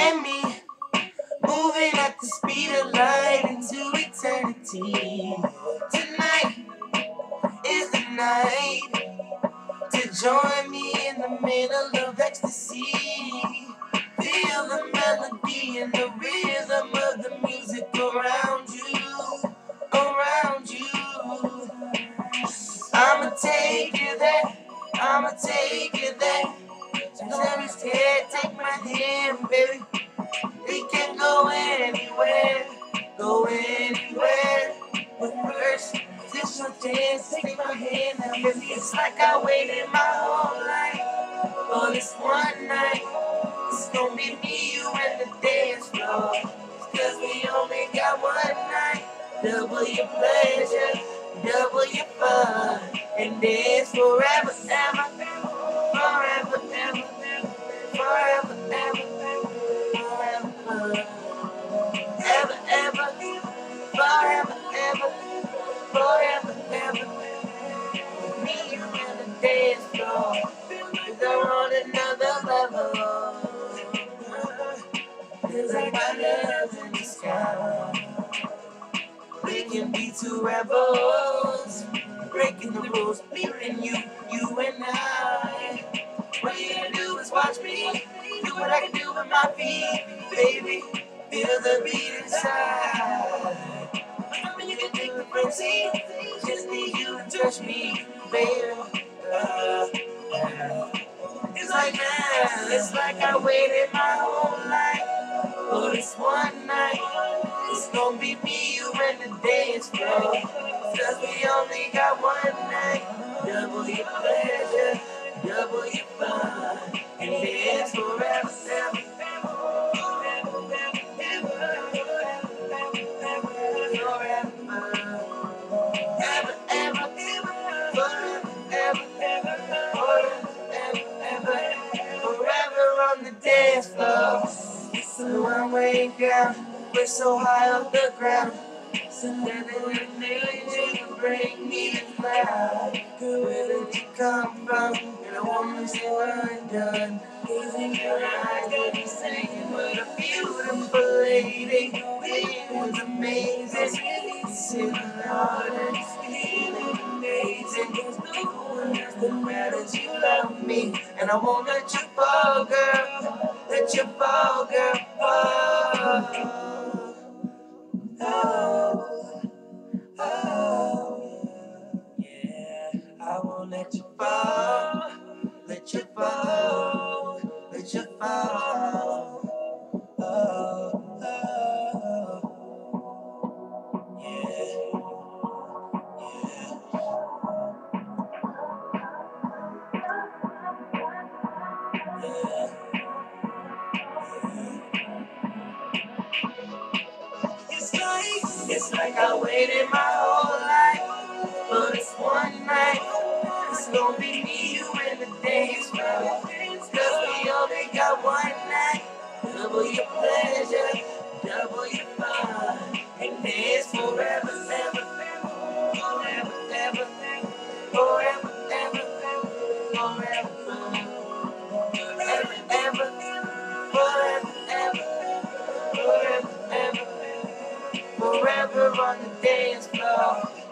and me, moving at the speed of light into eternity. Tonight is the night to join me in the middle of ecstasy. Feel the melody and the rhythm of the music around you, around you. I'ma take you there, I'ma take you there. So let me take my hand, baby. It's like I waited my whole life for this one night. It's gonna be me, you, and the dance floor. Cause we only got one night. Double your pleasure, double your fun. And dance forever, ever, on another level. Cause I got love in the sky. We can be two rebels, breaking the rules, me and you, you and I. What you gonna do is watch me do what I can do with my feet, baby. Feel the beat inside. Nothing you can do it, proceed. Just need you to touch me, baby. It's like I waited my whole life for this one night. It's gonna be me, you, and the dance floor. Cause we only got one night. Double your pleasure, double your fun. And dance forever, ever. Ever, ever, forever, I'm way down, we're so high off the ground. So let it need you bring me to fly. Where did you come from? And I want to so undone. Gazing your eyes, you'll be singing what a beautiful lady. It was amazing. In the heart and feeling amazing. There's no one else that matters. You love me, and I won't let you fall, girl. Let you fall, girl. Fall. Waited my whole life for this one night. It's gonna be me, you, and the dance floor. Cause we only got one night. Double your pleasure, on the dance floor.